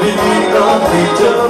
divino teacher.